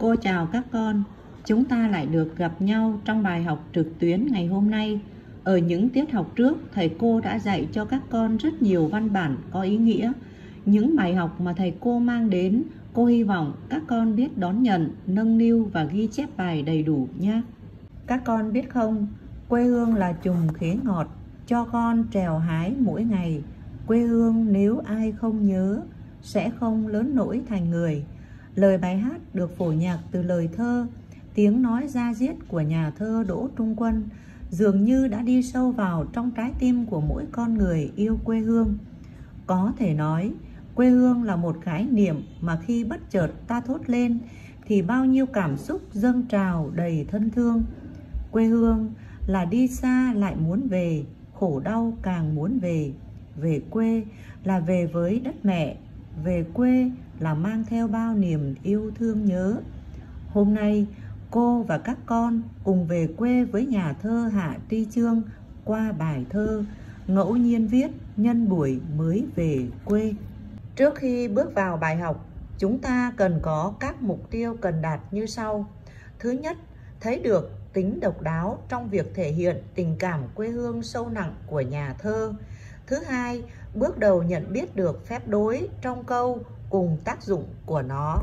Cô chào các con. Chúng ta lại được gặp nhau trong bài học trực tuyến ngày hôm nay. Ở những tiết học trước, thầy cô đã dạy cho các con rất nhiều văn bản có ý nghĩa. Những bài học mà thầy cô mang đến, cô hy vọng các con biết đón nhận, nâng niu và ghi chép bài đầy đủ nhé. Các con biết không, quê hương là chùm khế ngọt, cho con trèo hái mỗi ngày. Quê hương nếu ai không nhớ, sẽ không lớn nổi thành người. Lời bài hát được phổ nhạc từ lời thơ, tiếng nói ra diết của nhà thơ Đỗ Trung Quân dường như đã đi sâu vào trong trái tim của mỗi con người yêu quê hương. Có thể nói, quê hương là một khái niệm mà khi bất chợt ta thốt lên thì bao nhiêu cảm xúc dâng trào đầy thân thương. Quê hương là đi xa lại muốn về, khổ đau càng muốn về. Về quê là về với đất mẹ, về quê là mang theo bao niềm yêu thương nhớ. Hôm nay, cô và các con cùng về quê với nhà thơ Hạ Tri Chương qua bài thơ ngẫu nhiên viết nhân buổi mới về quê. Trước khi bước vào bài học, chúng ta cần có các mục tiêu cần đạt như sau. Thứ nhất, thấy được tính độc đáo trong việc thể hiện tình cảm quê hương sâu nặng của nhà thơ. Thứ hai, bước đầu nhận biết được phép đối trong câu cùng tác dụng của nó.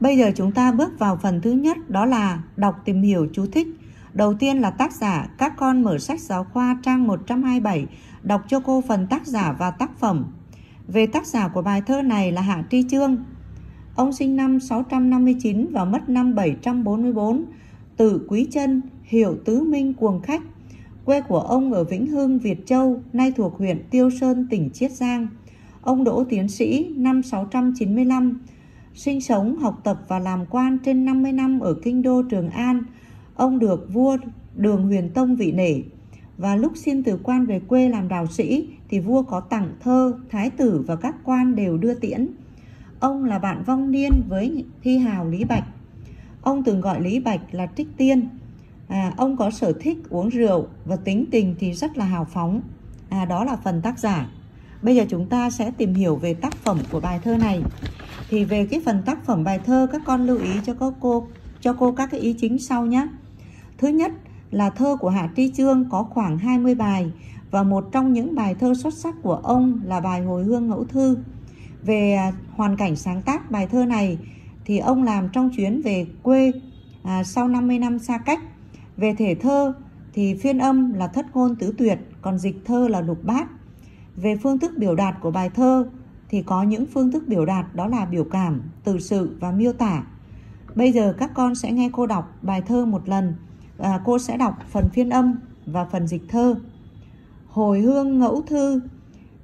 Bây giờ chúng ta bước vào phần thứ nhất đó là đọc tìm hiểu chú thích. Đầu tiên là tác giả, các con mở sách giáo khoa trang 127, đọc cho cô phần tác giả và tác phẩm. Về tác giả của bài thơ này là Hạ Tri Chương. Ông sinh năm 659 và mất năm 744, tự Quý Chân, hiểu Tứ Minh Cuồng Khách. Quê của ông ở Vĩnh Hưng, Việt Châu, nay thuộc huyện Tiêu Sơn, tỉnh Chiết Giang. Ông Đỗ Tiến Sĩ năm 695, sinh sống, học tập và làm quan trên 50 năm ở kinh đô Trường An. Ông được vua Đường Huyền Tông vị nể và lúc xin từ quan về quê làm đạo sĩ thì vua có tặng thơ, thái tử và các quan đều đưa tiễn. Ông là bạn vong niên với thi hào Lý Bạch. Ông từng gọi Lý Bạch là trích tiên. À, ông có sở thích uống rượu và tính tình thì rất là hào phóng. À, đó là phần tác giả. Bây giờ chúng ta sẽ tìm hiểu về tác phẩm của bài thơ này. Thì về cái phần tác phẩm bài thơ các con lưu ý cho các cô cho cô các cái ý chính sau nhé. Thứ nhất là thơ của Hạ Tri Chương có khoảng 20 bài và một trong những bài thơ xuất sắc của ông là bài Hồi hương ngẫu thư. Về à, hoàn cảnh sáng tác bài thơ này thì ông làm trong chuyến về quê à, sau 50 năm xa cách. Về thể thơ thì phiên âm là thất ngôn tứ tuyệt, còn dịch thơ là lục bát. Về phương thức biểu đạt của bài thơ thì có những phương thức biểu đạt đó là biểu cảm, từ sự và miêu tả. Bây giờ các con sẽ nghe cô đọc bài thơ một lần. À, cô sẽ đọc phần phiên âm và phần dịch thơ. Hồi hương ngẫu thư,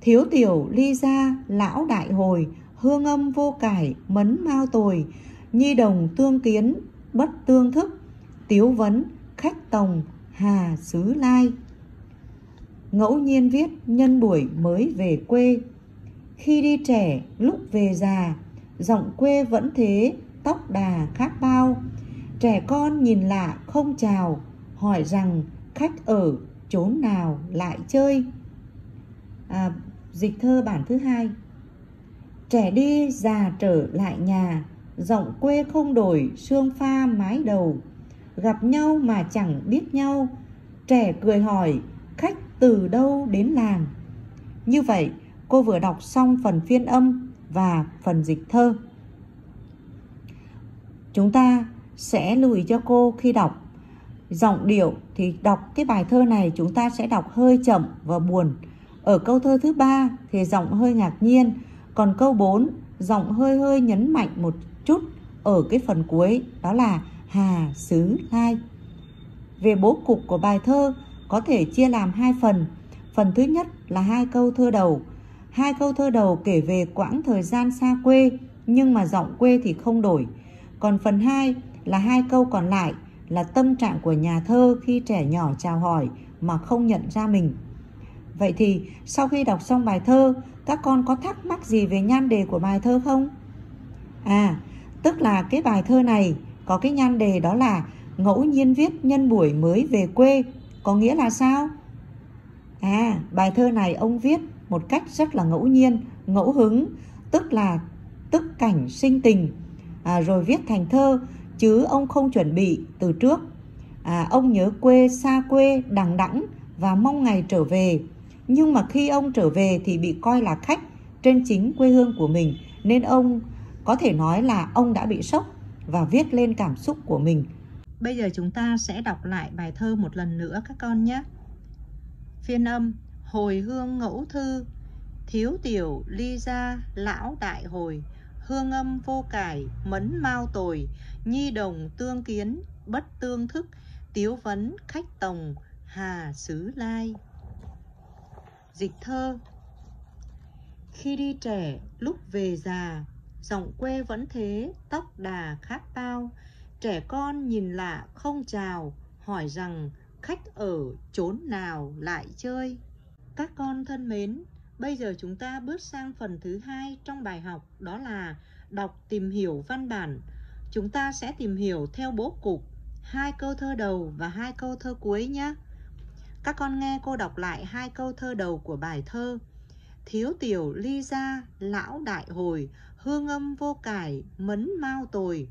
thiếu tiểu ly gia, lão đại hồi, hương âm vô cải, mấn mao tồi, nhi đồng tương kiến, bất tương thức, tiếu vấn, khách tòng, hà xứ lai. Ngẫu nhiên viết nhân buổi mới về quê. Khi đi trẻ lúc về già Giọng quê vẫn thế Tóc đà khác bao. Trẻ con nhìn lạ không chào Hỏi rằng khách ở chốn nào lại chơi? À, Dịch thơ bản thứ hai. Trẻ đi già trở lại nhà Giọng quê không đổi xương pha mái đầu. Gặp nhau mà chẳng biết nhau Trẻ cười hỏi khách từ đâu đến làng. Như vậy, cô vừa đọc xong phần phiên âm và phần dịch thơ. Chúng ta sẽ lưu ý cho cô khi đọc giọng điệu thì đọc cái bài thơ này chúng ta sẽ đọc hơi chậm và buồn. Ở câu thơ thứ ba thì giọng hơi ngạc nhiên, còn câu 4 giọng hơi hơi nhấn mạnh một chút ở cái phần cuối đó là Hà Sứ Lai. Về bố cục của bài thơ có thể chia làm hai phần. Phần thứ nhất là hai câu thơ đầu. Hai câu thơ đầu kể về quãng thời gian xa quê, nhưng mà giọng quê thì không đổi. Còn phần hai là hai câu còn lại là tâm trạng của nhà thơ khi trẻ nhỏ chào hỏi mà không nhận ra mình. Vậy thì sau khi đọc xong bài thơ, các con có thắc mắc gì về nhan đề của bài thơ không? À, tức là cái bài thơ này có cái nhan đề đó là ngẫu nhiên viết nhân buổi mới về quê có nghĩa là sao? À, bài thơ này ông viết một cách rất là ngẫu nhiên, ngẫu hứng, tức là tức cảnh sinh tình, à, rồi viết thành thơ chứ ông không chuẩn bị từ trước. À, ông nhớ quê xa quê đằng đẵng và mong ngày trở về. Nhưng mà khi ông trở về thì bị coi là khách trên chính quê hương của mình nên ông có thể nói là ông đã bị sốc và viết lên cảm xúc của mình. Bây giờ chúng ta sẽ đọc lại bài thơ một lần nữa các con nhé. Phiên âm, Hồi hương ngẫu thư, Thiếu tiểu ly gia lão đại hồi, Hương âm vô cải, mấn mau tồi, Nhi đồng tương kiến, bất tương thức, Tiếu vấn khách tòng, hà xứ lai Dịch thơ, Khi đi trẻ, lúc về già Giọng quê vẫn thế, tóc đà khác bao Trẻ con nhìn lạ không chào, Hỏi rằng khách ở chốn nào lại chơi? Các con thân mến, bây giờ chúng ta bước sang phần thứ hai trong bài học, đó là đọc tìm hiểu văn bản. Chúng ta sẽ tìm hiểu theo bố cục, hai câu thơ đầu và hai câu thơ cuối nhé. Các con nghe cô đọc lại hai câu thơ đầu của bài thơ. Thiếu tiểu ly ra, lão đại hồi hương âm vô cải mấn mau tồi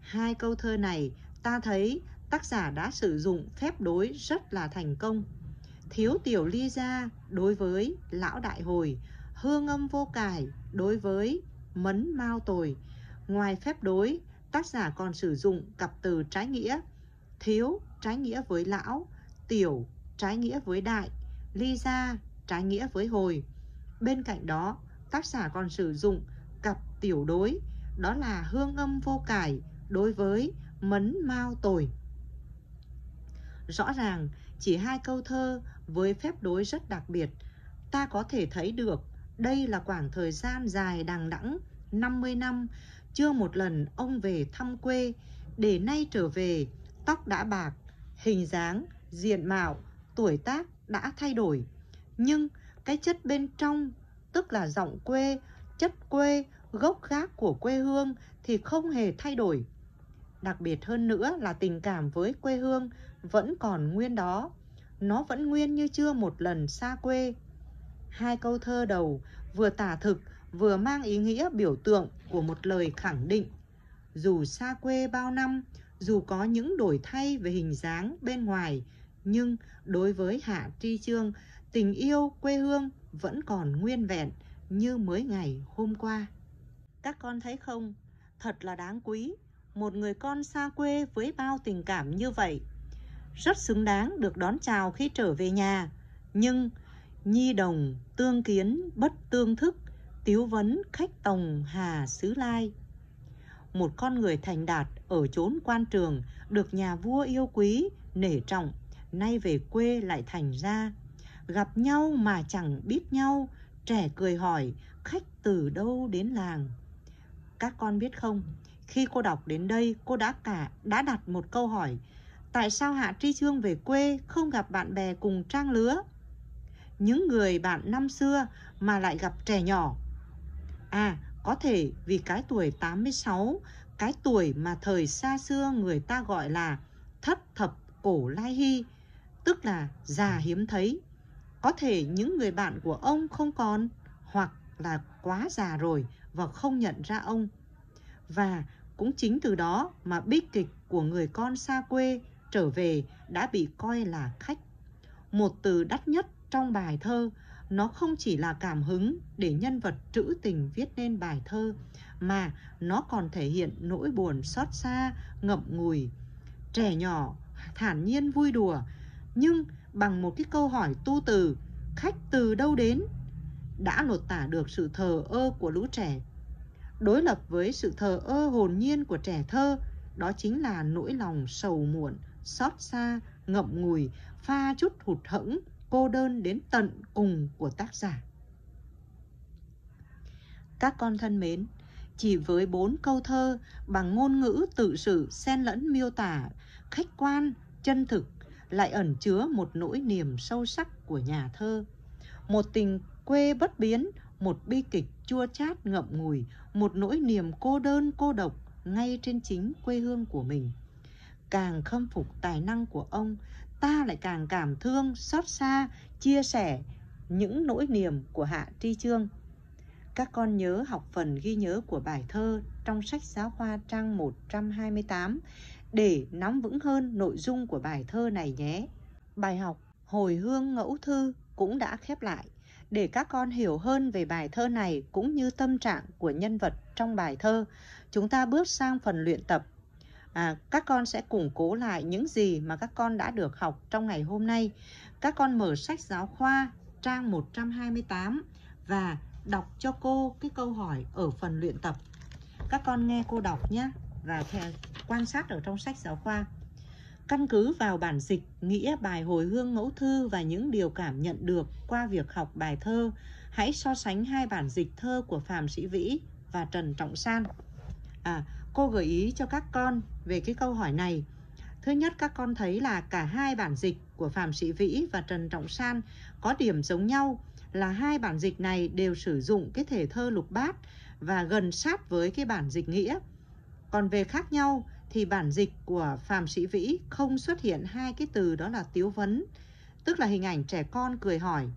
hai câu thơ này ta thấy tác giả đã sử dụng phép đối rất là thành công. Thiếu tiểu ly gia đối với lão đại hồi, hương âm vô cải đối với mấn mao tồi. Ngoài phép đối, tác giả còn sử dụng cặp từ trái nghĩa. Thiếu trái nghĩa với lão, tiểu trái nghĩa với đại, ly gia trái nghĩa với hồi. Bên cạnh đó, tác giả còn sử dụng tiểu đối, đó là hương âm vô cải đối với mấn mao tồi. Rõ ràng, chỉ hai câu thơ với phép đối rất đặc biệt, ta có thể thấy được đây là khoảng thời gian dài đằng đẵng 50 năm, chưa một lần ông về thăm quê, để nay trở về, tóc đã bạc, hình dáng, diện mạo, tuổi tác đã thay đổi. Nhưng cái chất bên trong, tức là giọng quê, chất quê, gốc gác của quê hương thì không hề thay đổi. Đặc biệt hơn nữa là tình cảm với quê hương vẫn còn nguyên đó. Nó vẫn nguyên như chưa một lần xa quê. Hai câu thơ đầu vừa tả thực vừa mang ý nghĩa biểu tượng của một lời khẳng định. Dù xa quê bao năm, dù có những đổi thay về hình dáng bên ngoài, nhưng đối với Hạ Tri Trương, tình yêu quê hương vẫn còn nguyên vẹn như mới ngày hôm qua. Các con thấy không? Thật là đáng quý một người con xa quê với bao tình cảm như vậy. Rất xứng đáng được đón chào khi trở về nhà. Nhưng nhi đồng tương kiến bất tương thức, tiếu vấn khách tòng hà xứ lai. Một con người thành đạt ở chốn quan trường, được nhà vua yêu quý, nể trọng, nay về quê lại thành ra. Gặp nhau mà chẳng biết nhau, trẻ cười hỏi khách từ đâu đến làng. Các con biết không, khi cô đọc đến đây, cô đã cả đã đặt một câu hỏi. Tại sao Hạ Tri Trương về quê không gặp bạn bè cùng trang lứa? Những người bạn năm xưa mà lại gặp trẻ nhỏ. À, có thể vì cái tuổi 86, cái tuổi mà thời xa xưa người ta gọi là thất thập cổ lai hy, tức là già hiếm thấy. Có thể những người bạn của ông không còn, hoặc là quá già rồi và không nhận ra ông. Và cũng chính từ đó mà bi kịch của người con xa quê trở về đã bị coi là khách. Một từ đắt nhất trong bài thơ, nó không chỉ là cảm hứng để nhân vật trữ tình viết nên bài thơ, mà nó còn thể hiện nỗi buồn xót xa, ngậm ngùi. Trẻ nhỏ, thản nhiên vui đùa, nhưng bằng một cái câu hỏi tu từ, khách từ đâu đến, đã lột tả được sự thờ ơ của lũ trẻ Đối lập với sự thờ ơ hồn nhiên của trẻ thơ, đó chính là nỗi lòng sầu muộn, xót xa, ngậm ngùi, pha chút hụt hẫng, cô đơn đến tận cùng của tác giả. Các con thân mến, chỉ với bốn câu thơ bằng ngôn ngữ tự sự xen lẫn miêu tả, khách quan, chân thực, lại ẩn chứa một nỗi niềm sâu sắc của nhà thơ. Một tình quê bất biến, một bi kịch chua chát ngậm ngùi, một nỗi niềm cô đơn cô độc ngay trên chính quê hương của mình. Càng khâm phục tài năng của ông, ta lại càng cảm thương, xót xa, chia sẻ những nỗi niềm của Hạ Tri Trương. Các con nhớ học phần ghi nhớ của bài thơ trong sách giáo khoa trang 128 để nắm vững hơn nội dung của bài thơ này nhé. Bài học Hồi hương ngẫu thư cũng đã khép lại để các con hiểu hơn về bài thơ này cũng như tâm trạng của nhân vật trong bài thơ. Chúng ta bước sang phần luyện tập. À, các con sẽ củng cố lại những gì mà các con đã được học trong ngày hôm nay. Các con mở sách giáo khoa trang 128 và đọc cho cô cái câu hỏi ở phần luyện tập. Các con nghe cô đọc nhé và quan sát ở trong sách giáo khoa. Căn cứ vào bản dịch, nghĩa bài hồi hương mẫu thư và những điều cảm nhận được qua việc học bài thơ, hãy so sánh hai bản dịch thơ của Phạm Sĩ Vĩ và Trần Trọng San. À, cô gợi ý cho các con về cái câu hỏi này. Thứ nhất, các con thấy là cả hai bản dịch của Phạm Sĩ Vĩ và Trần Trọng San có điểm giống nhau là hai bản dịch này đều sử dụng cái thể thơ lục bát và gần sát với cái bản dịch nghĩa. Còn về khác nhau thì bản dịch của Phạm Sĩ Vĩ không xuất hiện hai cái từ đó là tiếu vấn, tức là hình ảnh trẻ con cười hỏi.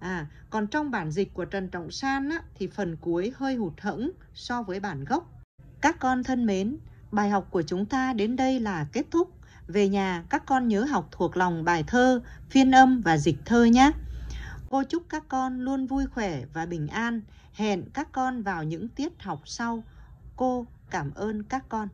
À, còn trong bản dịch của Trần Trọng San á, thì phần cuối hơi hụt hẫng so với bản gốc. Các con thân mến, bài học của chúng ta đến đây là kết thúc. Về nhà các con nhớ học thuộc lòng bài thơ, phiên âm và dịch thơ nhé. Cô chúc các con luôn vui khỏe và bình an. Hẹn các con vào những tiết học sau. Cô cảm ơn các con.